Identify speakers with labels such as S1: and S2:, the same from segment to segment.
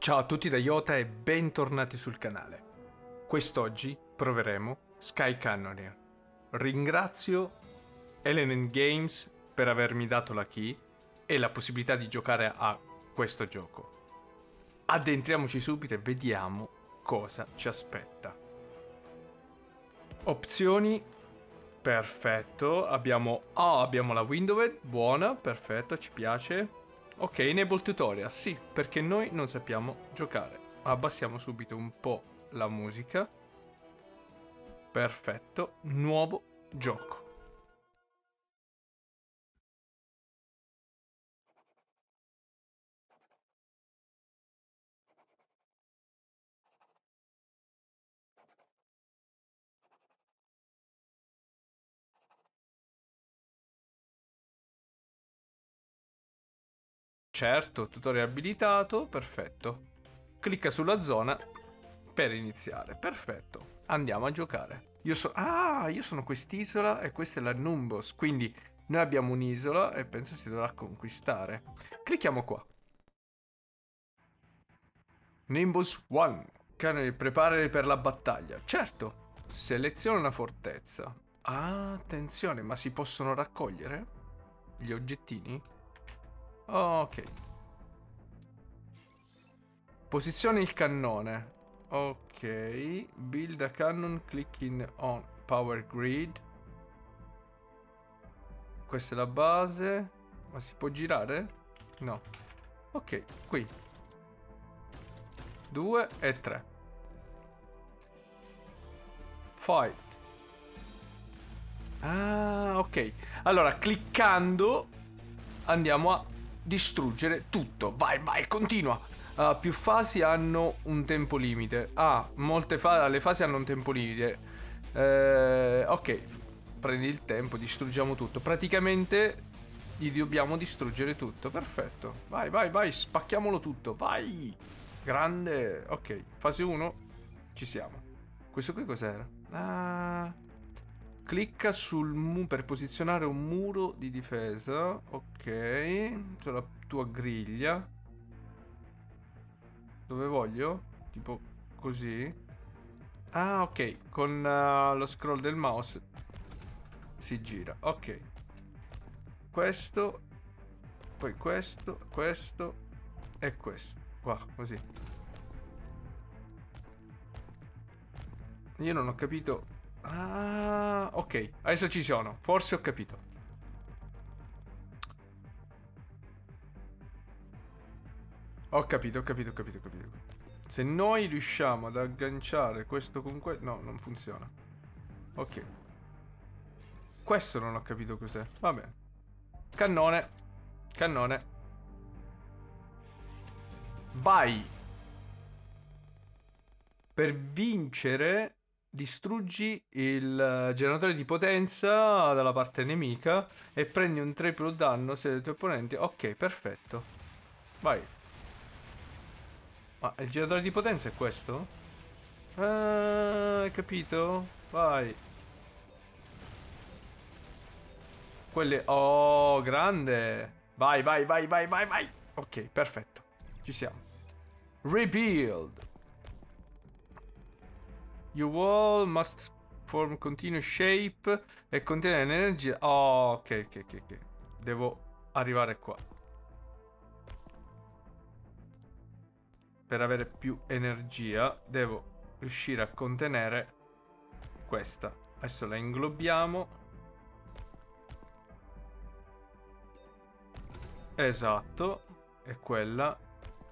S1: Ciao a tutti da Iota e bentornati sul canale. Quest'oggi proveremo Sky Cannoneer. Ringrazio Element Games per avermi dato la key e la possibilità di giocare a questo gioco. Addentriamoci subito e vediamo cosa ci aspetta. Opzioni. Perfetto. Abbiamo... Oh, abbiamo la Windowed. Buona. Perfetto, ci piace. Ok, enable tutorial, sì, perché noi non sappiamo giocare. Abbassiamo subito un po' la musica. Perfetto, nuovo gioco. Certo, tutorial abilitato, perfetto. Clicca sulla zona per iniziare, perfetto. Andiamo a giocare. Io so ah, io sono quest'isola e questa è la Numbos, quindi noi abbiamo un'isola e penso si dovrà conquistare. Clicchiamo qua. Nimbus 1. Canali, preparati per la battaglia. Certo, seleziona una fortezza. Ah, attenzione, ma si possono raccogliere? Gli oggettini? Ok. Posizione il cannone. Ok. Build a cannon clicking on power grid. Questa è la base. Ma si può girare? No. Ok, qui. Due e tre. Fight. Ah, ok. Allora, cliccando andiamo a distruggere tutto. Vai, vai, continua. Uh, più fasi hanno un tempo limite. Ah, molte fa le fasi hanno un tempo limite. Eh, ok, prendi il tempo, distruggiamo tutto. Praticamente gli dobbiamo distruggere tutto. Perfetto. Vai, vai, vai, spacchiamolo tutto. Vai. Grande. Ok, fase 1. Ci siamo. Questo qui cos'era? Ah... Clicca sul mu per posizionare un muro di difesa. Ok. Sulla tua griglia. Dove voglio? Tipo così. Ah, ok. Con uh, lo scroll del mouse si gira. Ok. Questo. Poi questo, questo e questo. Qua, così. Io non ho capito Ah, ok. Adesso ci sono. Forse ho capito. Ho capito, ho capito, ho capito, ho capito. Se noi riusciamo ad agganciare questo con questo... No, non funziona. Ok. Questo non ho capito cos'è. Va bene. Cannone. Cannone. Vai. Per vincere distruggi il eh, generatore di potenza dalla parte nemica e prendi un triplo danno se i tuoi opponenti. Ok, perfetto. Vai. Ma il generatore di potenza è questo? Ah, hai capito? Vai. Quelle... Oh, grande. Vai, vai, vai, vai, vai, vai. Ok, perfetto. Ci siamo. Rebuild. Your wall must form continuous shape e contiene l'energia. Oh, ok, ok, ok, ok. Devo arrivare qua. Per avere più energia devo riuscire a contenere questa. Adesso la inglobiamo. Esatto. E quella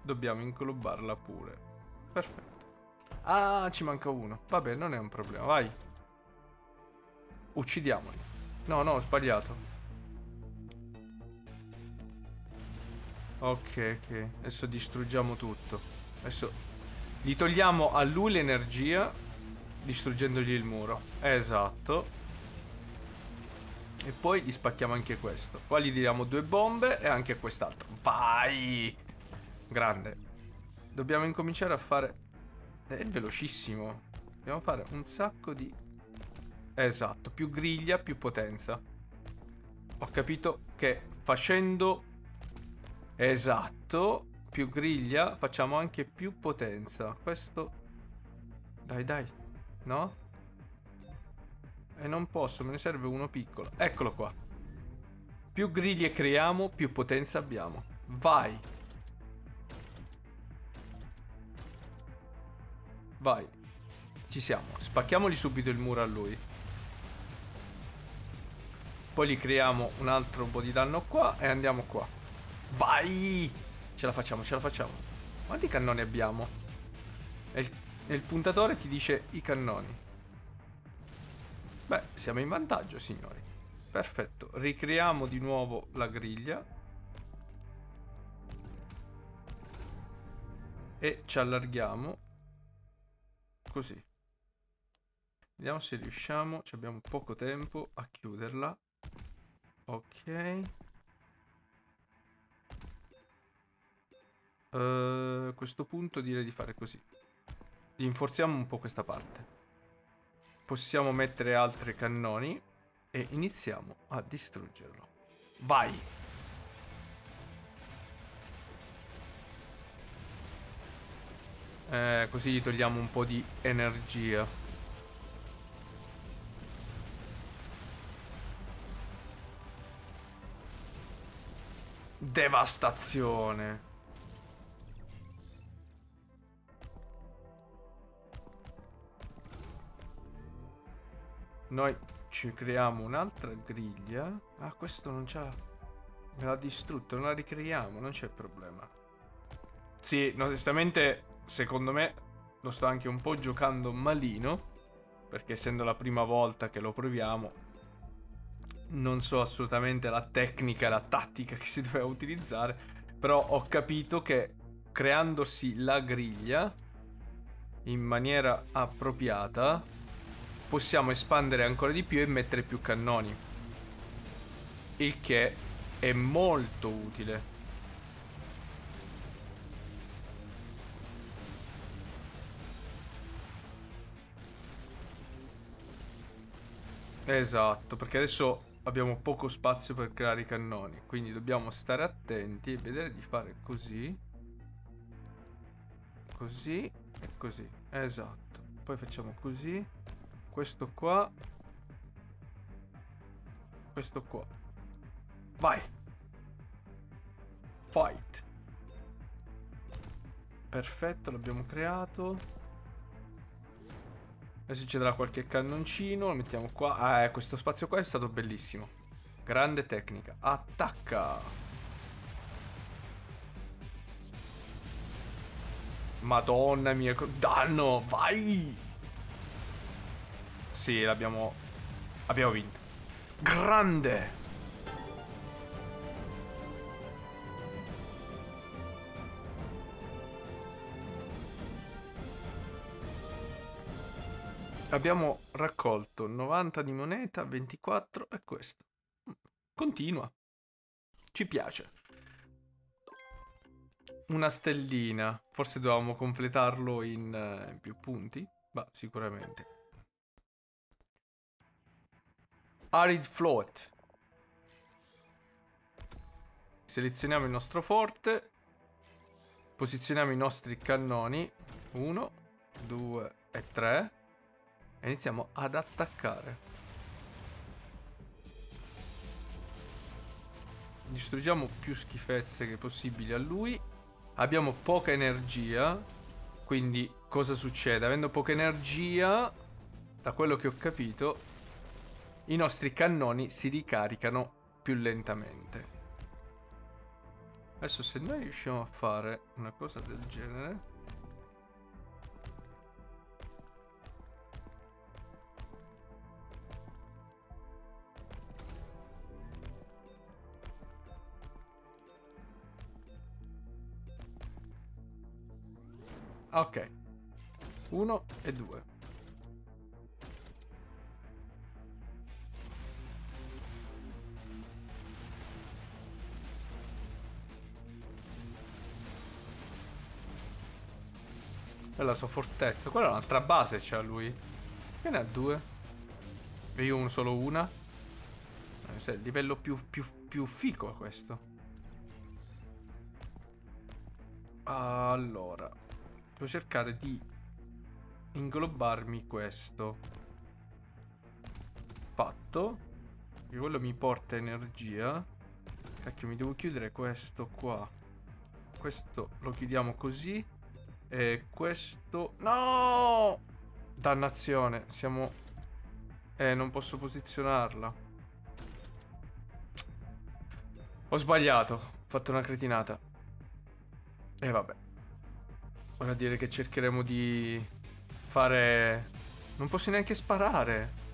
S1: dobbiamo inglobarla pure. Perfetto. Ah, ci manca uno. Vabbè, non è un problema. Vai. Uccidiamoli. No, no, ho sbagliato. Ok, ok. Adesso distruggiamo tutto. Adesso gli togliamo a lui l'energia distruggendogli il muro. Esatto. E poi gli spacchiamo anche questo. Qua gli diamo due bombe e anche quest'altro. Vai! Grande. Dobbiamo incominciare a fare è velocissimo. Dobbiamo fare un sacco di... Esatto, più griglia, più potenza. Ho capito che facendo... Esatto. più griglia, facciamo anche più potenza. Questo... Dai, dai. No? E non posso, me ne serve uno piccolo. Eccolo qua. Più griglie creiamo, più potenza abbiamo. Vai. Vai. Ci siamo. Spacchiamogli subito il muro a lui. Poi gli creiamo un altro po' di danno qua e andiamo qua. Vai! Ce la facciamo, ce la facciamo. Quanti cannoni abbiamo? E il, e il puntatore ti dice i cannoni. Beh, siamo in vantaggio, signori. Perfetto. Ricreiamo di nuovo la griglia. E ci allarghiamo. Così. Vediamo se riusciamo. Ci abbiamo poco tempo a chiuderla. Ok. Uh, a questo punto direi di fare così. Rinforziamo un po' questa parte possiamo mettere altri cannoni e iniziamo a distruggerlo. Vai! Eh, così gli togliamo un po' di energia. Devastazione. Noi ci creiamo un'altra griglia. Ah, questo non c'ha... Me l'ha distrutto, non la ricreiamo, non c'è problema. Sì, onestamente, secondo me, lo sto anche un po' giocando malino. Perché essendo la prima volta che lo proviamo, non so assolutamente la tecnica, la tattica che si doveva utilizzare. Però ho capito che creandosi la griglia in maniera appropriata possiamo espandere ancora di più e mettere più cannoni. Il che è molto utile. Esatto, perché adesso abbiamo poco spazio per creare i cannoni, quindi dobbiamo stare attenti e vedere di fare così. Così e così. Esatto. Poi facciamo così. Questo qua. Questo qua. Vai. Fight. Perfetto, l'abbiamo creato. Adesso ci darà qualche cannoncino, lo mettiamo qua. Ah, eh, questo spazio qua è stato bellissimo. Grande tecnica. Attacca. Madonna mia, danno, vai! Sì, l'abbiamo... Abbiamo vinto. Grande! Abbiamo raccolto 90 di moneta, 24 e questo. Continua. Ci piace. Una stellina. Forse dovevamo completarlo in, uh, in più punti? Ma sicuramente. Arid Float. Selezioniamo il nostro forte. Posizioniamo i nostri cannoni. Uno, due e tre. E iniziamo ad attaccare. Distruggiamo più schifezze che possibili a lui. Abbiamo poca energia. Quindi cosa succede? Avendo poca energia, da quello che ho capito, i nostri cannoni si ricaricano più lentamente. Adesso se noi riusciamo a fare una cosa del genere... Ok. Uno e due. È la sua fortezza. Quella è un'altra base c'ha lui. Che ne ha due? E io un solo una? È il livello più, più, più fico questo. Allora, devo cercare di inglobarmi questo. Fatto. Che quello mi porta energia. Cacchio, mi devo chiudere questo qua. Questo lo chiudiamo così. E questo... No! Dannazione, siamo... Eh, non posso posizionarla. Ho sbagliato. Ho fatto una cretinata. E vabbè. Vuol dire che cercheremo di fare... Non posso neanche sparare.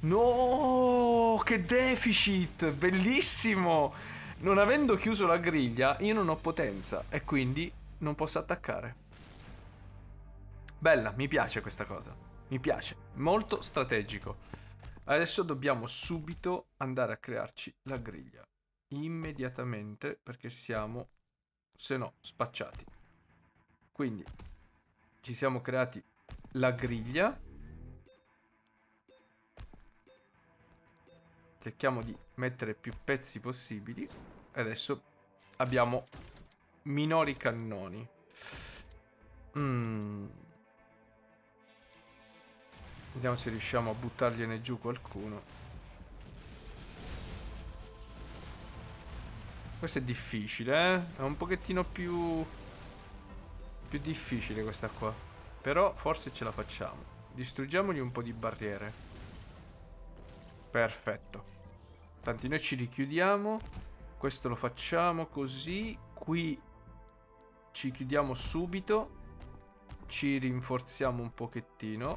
S1: No, che deficit, bellissimo. Non avendo chiuso la griglia, io non ho potenza e quindi non posso attaccare. Bella, mi piace questa cosa. Mi piace, molto strategico. Adesso dobbiamo subito andare a crearci la griglia. Immediatamente, perché siamo, se no, spacciati. Quindi, ci siamo creati la griglia. Cerchiamo di mettere più pezzi possibili. Adesso abbiamo minori cannoni. Mm. Vediamo se riusciamo a buttargliene giù qualcuno. Questo è difficile, eh? È un pochettino più... Più difficile questa qua. Però forse ce la facciamo. Distruggiamogli un po' di barriere. Perfetto. Tanti noi ci richiudiamo. Questo lo facciamo così. Qui ci chiudiamo subito. Ci rinforziamo un pochettino.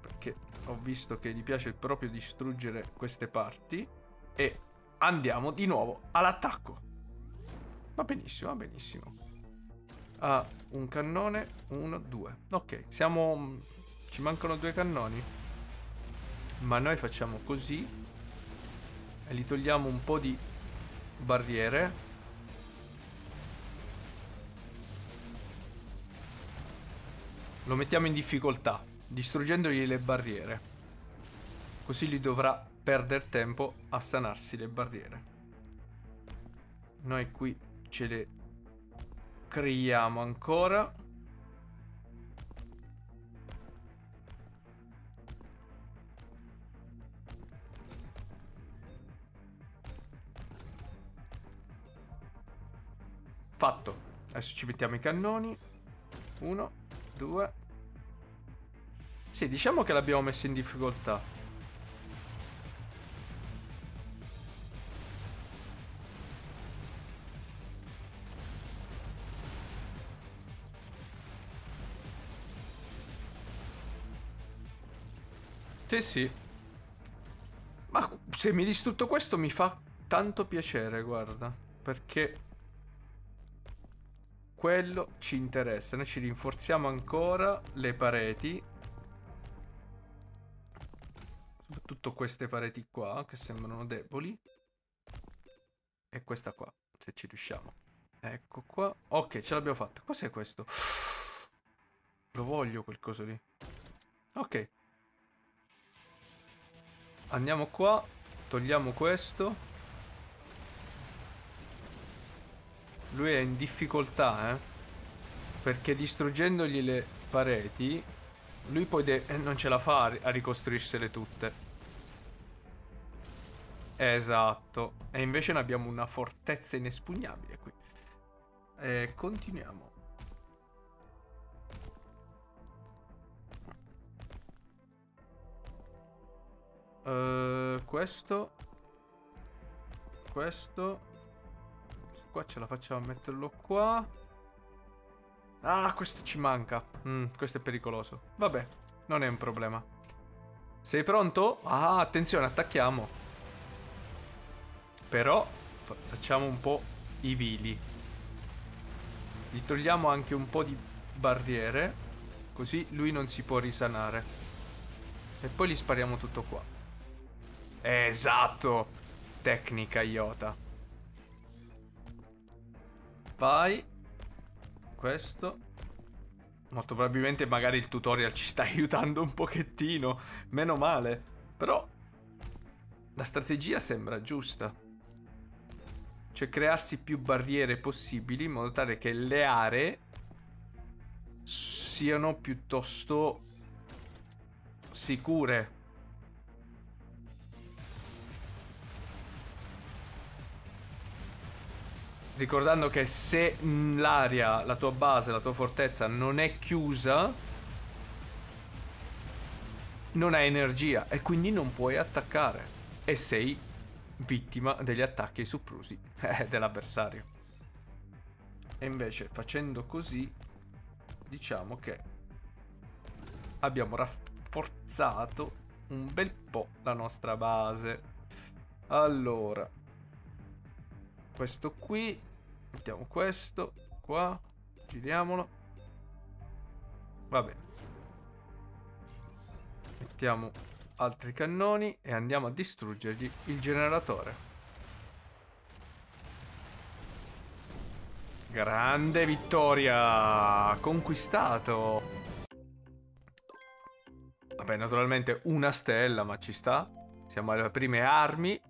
S1: Perché ho visto che gli piace proprio distruggere queste parti. E andiamo di nuovo all'attacco. Va benissimo, va benissimo. Ha un cannone, uno, due. Ok, siamo... Ci mancano due cannoni. Ma noi facciamo così e gli togliamo un po' di barriere. Lo mettiamo in difficoltà, distruggendogli le barriere. Così gli dovrà perdere tempo a sanarsi le barriere. Noi qui ce le creiamo ancora. Fatto. Adesso ci mettiamo i cannoni. Uno, due. Sì, diciamo che l'abbiamo messo in difficoltà. Sì, sì. Ma se mi distrutto questo mi fa tanto piacere, guarda. Perché quello ci interessa. Noi ci rinforziamo ancora le pareti. Soprattutto queste pareti qua, che sembrano deboli. E questa qua, se ci riusciamo. Ecco qua. Ok, ce l'abbiamo fatta. Cos'è questo? Lo voglio quel coso lì. Ok. Andiamo qua. Togliamo questo. Lui è in difficoltà, eh. Perché distruggendogli le pareti, lui poi eh, non ce la fa a ricostruirsele tutte. Esatto. E invece ne abbiamo una fortezza inespugnabile qui. E continuiamo. Uh, questo. Questo. Qua ce la facciamo a metterlo qua. Ah, questo ci manca. Mm, questo è pericoloso. Vabbè, non è un problema. Sei pronto? Ah, attenzione, attacchiamo. Però facciamo un po' i vili. Gli togliamo anche un po' di barriere. Così lui non si può risanare. E poi gli spariamo tutto qua. Esatto! Tecnica iota. Vai. Questo. Molto probabilmente magari il tutorial ci sta aiutando un pochettino. Meno male. Però la strategia sembra giusta. Cioè crearsi più barriere possibili in modo tale che le aree siano piuttosto sicure. Ricordando che se l'area, la tua base, la tua fortezza non è chiusa, non hai energia e quindi non puoi attaccare. E sei vittima degli attacchi soprusi eh, dell'avversario. E invece facendo così, diciamo che abbiamo rafforzato un bel po' la nostra base. Allora, questo qui, mettiamo questo qua, giriamolo. Va bene. Mettiamo altri cannoni e andiamo a distruggergli il generatore. Grande vittoria! Conquistato! Vabbè, naturalmente una stella, ma ci sta. Siamo alle prime armi.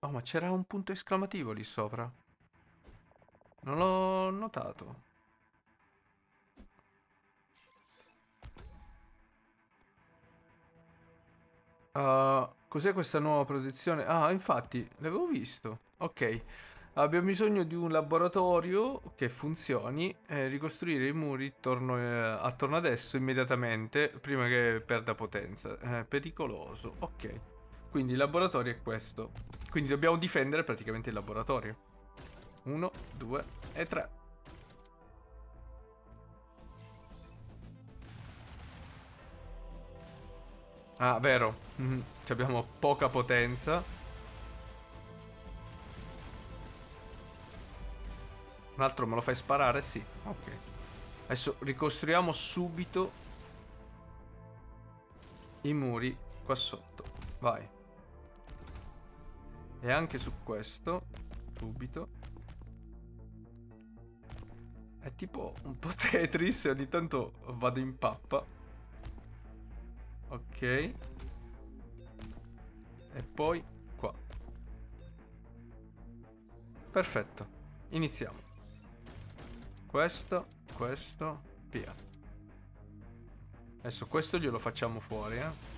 S1: Oh, ma c'era un punto esclamativo lì sopra. Non l'ho notato. Uh, cos'è questa nuova protezione? Ah, infatti, l'avevo visto. Ok. Abbiamo bisogno di un laboratorio che funzioni e ricostruire i muri attorno, eh, attorno ad esso immediatamente prima che perda potenza. È pericoloso. Ok. Quindi il laboratorio è questo. Quindi dobbiamo difendere praticamente il laboratorio. Uno, due e tre. Ah, vero. Mm, abbiamo poca potenza. Un altro me lo fai sparare? Sì. Ok. Adesso ricostruiamo subito i muri qua sotto. Vai. E anche su questo. Subito. È tipo un po' Tetris e ogni tanto vado in pappa. Ok. E poi qua. Perfetto. Iniziamo. Questo, questo, via. Adesso questo glielo facciamo fuori, eh.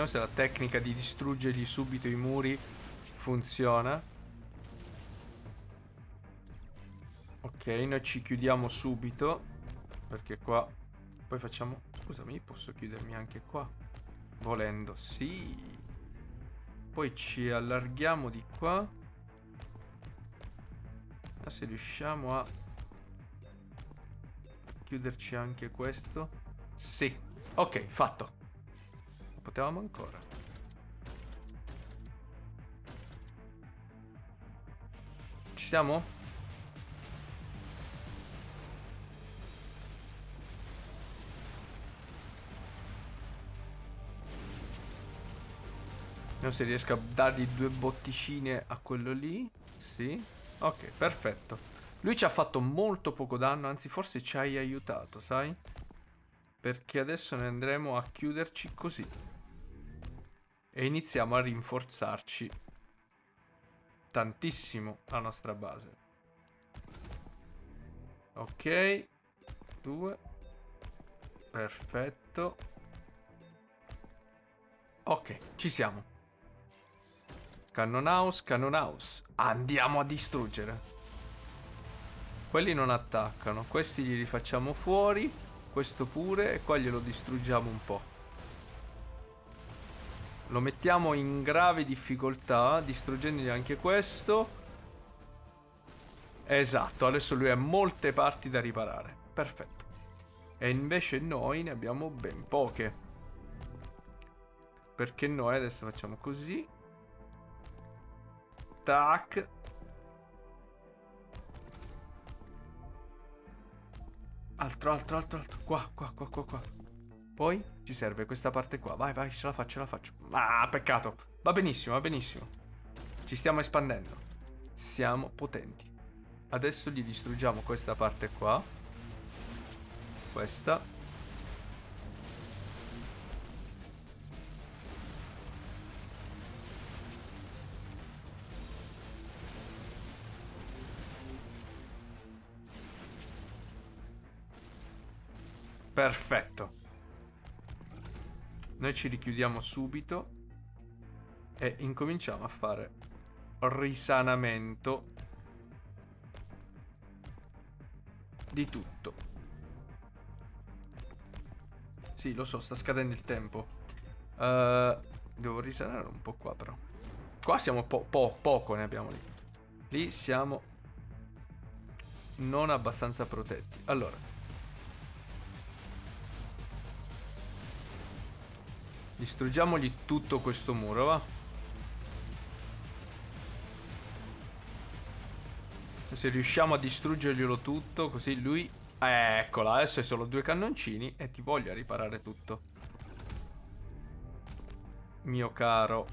S1: Vediamo se la tecnica di distruggergli subito i muri Funziona. Ok, noi ci chiudiamo subito. Perché qua... Poi facciamo... Scusami, posso chiudermi anche qua? Volendo, sì. Poi ci allarghiamo di qua. Ma se riusciamo a... Chiuderci anche questo. Sì. Ok, fatto. Potevamo ancora. siamo? Vediamo se riesco a dargli due botticine a quello lì. Sì. Ok, perfetto. Lui ci ha fatto molto poco danno, anzi forse ci hai aiutato, sai? Perché adesso ne andremo a chiuderci così. E iniziamo a rinforzarci tantissimo la nostra base. Ok. Due. Perfetto. Ok, ci siamo. Cannon house, cannon house. Andiamo a distruggere. Quelli non attaccano. Questi li rifacciamo fuori. Questo pure. E qua glielo distruggiamo un po'. Lo mettiamo in grave difficoltà, distruggendogli anche questo. Esatto, adesso lui ha molte parti da riparare. Perfetto. E invece noi ne abbiamo ben poche. Perché noi adesso facciamo così. Tac. Altro, altro, altro, altro. Qua, qua, qua, qua, qua. Poi ci serve questa parte qua. Vai, vai, ce la faccio, ce la faccio. Ah, peccato. Va benissimo, va benissimo. Ci stiamo espandendo. Siamo potenti. Adesso gli distruggiamo questa parte qua. Questa. Perfetto. Noi ci richiudiamo subito e incominciamo a fare risanamento di tutto. Sì, lo so, sta scadendo il tempo. Uh, devo risanare un po' qua però. Qua siamo po po poco, ne abbiamo lì. Lì siamo non abbastanza protetti. Allora. Distruggiamogli tutto questo muro, va? Se riusciamo a distruggerglielo tutto, così lui... Eh, eccola, adesso hai solo due cannoncini e ti voglio riparare tutto. Mio caro.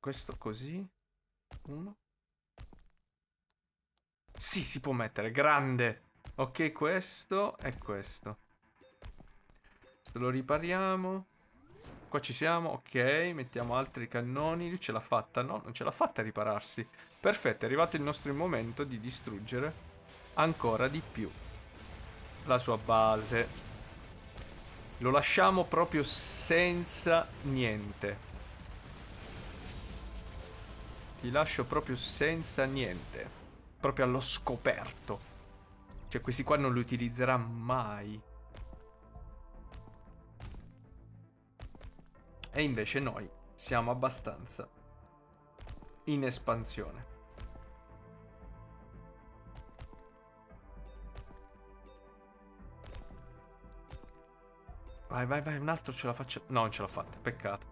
S1: Questo così. Uno. Sì, si può mettere, grande. Ok, questo e questo. Questo lo ripariamo. Qua ci siamo, ok, mettiamo altri cannoni. Lui ce l'ha fatta, no? Non ce l'ha fatta a ripararsi. Perfetto, è arrivato il nostro momento di distruggere ancora di più la sua base. Lo lasciamo proprio senza niente. Ti lascio proprio senza niente. Proprio allo scoperto. Cioè questi qua non li utilizzerà mai. E invece noi siamo abbastanza in espansione. Vai, vai, vai, un altro ce la faccio. No, non ce l'ho fatta, peccato.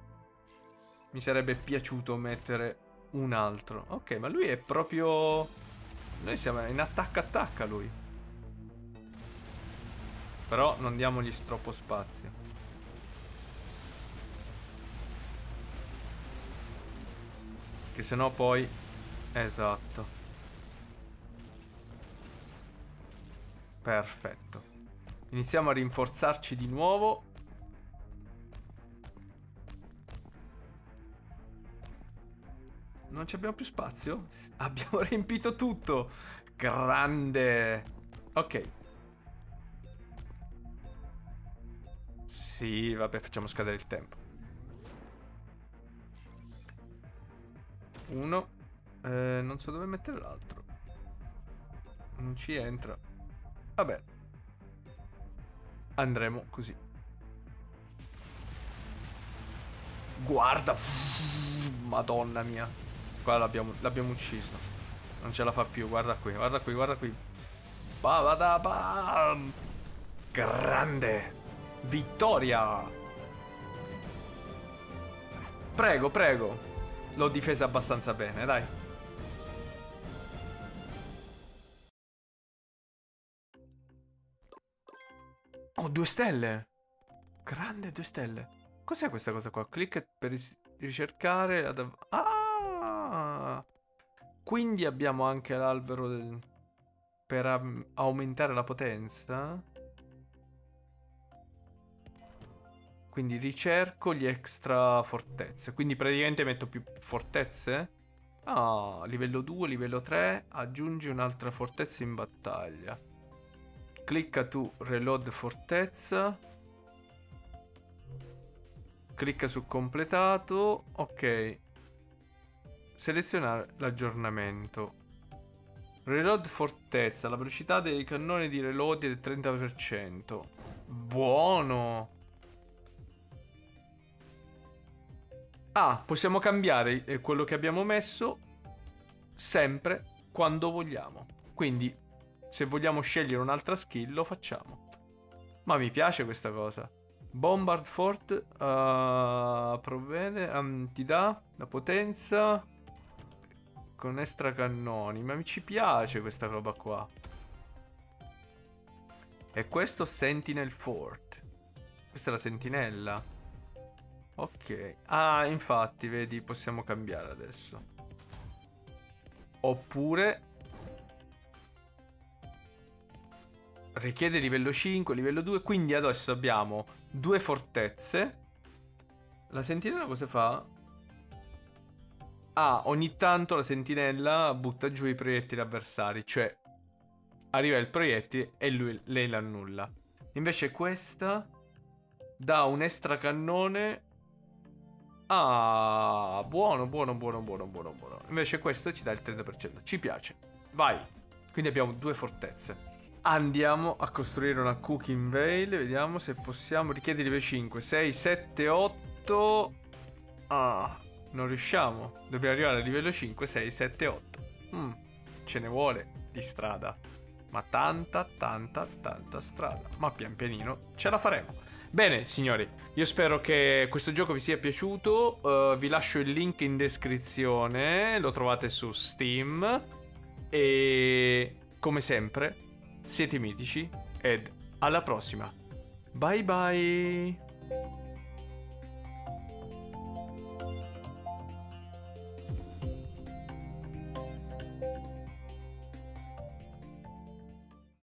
S1: Mi sarebbe piaciuto mettere un altro. Ok, ma lui è proprio... Noi siamo in attacca-attacca lui. Però non diamogli troppo spazio. Che sennò poi... Esatto. Perfetto. Iniziamo a rinforzarci di nuovo. Non ci abbiamo più spazio? Abbiamo riempito tutto. Grande. Ok. Sì, vabbè, facciamo scadere il tempo. Uno. Eh, non so dove mettere l'altro. Non ci entra. Vabbè. Andremo così. Guarda. Madonna mia. Qua l'abbiamo ucciso. Non ce la fa più. Guarda qui, guarda qui, guarda qui. Bam! Grande. Vittoria! Prego, prego. L'ho difesa abbastanza bene, dai. Oh, due stelle! Grande due stelle. Cos'è questa cosa qua? Clicca per ricercare... Ah! Quindi abbiamo anche l'albero del... per aumentare la potenza? Quindi ricerco gli extra fortezze. Quindi praticamente metto più fortezze? Ah, livello 2, livello 3. Aggiungi un'altra fortezza in battaglia. Clicca tu reload fortezza. Clicca su completato. Ok. Selezionare l'aggiornamento. Reload fortezza. La velocità dei cannoni di reload è del 30%. Buono. Ah, possiamo cambiare eh, quello che abbiamo messo sempre quando vogliamo. Quindi, se vogliamo scegliere un'altra skill, lo facciamo. Ma mi piace questa cosa. Bombard Fort uh, provvede, um, ti dà la potenza con extra cannoni. Ma mi ci piace questa roba qua. E questo Sentinel Fort. Questa è la sentinella. Ok. Ah, infatti, vedi, possiamo cambiare adesso. Oppure... richiede livello 5, livello 2, quindi adesso abbiamo due fortezze. La sentinella cosa fa? Ah, ogni tanto la sentinella butta giù i proiettili avversari, cioè arriva il proiettile e lui, lei l'annulla. Invece questa dà un extra cannone. Ah, buono, buono, buono, buono, buono, buono. Invece questo ci dà il 30%. Ci piace. Vai. Quindi abbiamo due fortezze. Andiamo a costruire una cooking veil. Vediamo se possiamo. Richiede livello 5, 6, 7, 8. Ah, non riusciamo. Dobbiamo arrivare a livello 5, 6, 7, 8. Mm, ce ne vuole di strada. Ma tanta, tanta, tanta strada. Ma pian pianino ce la faremo. Bene, signori, io spero che questo gioco vi sia piaciuto. Uh, vi lascio il link in descrizione. Lo trovate su Steam. E come sempre, siete mitici ed alla prossima. Bye bye.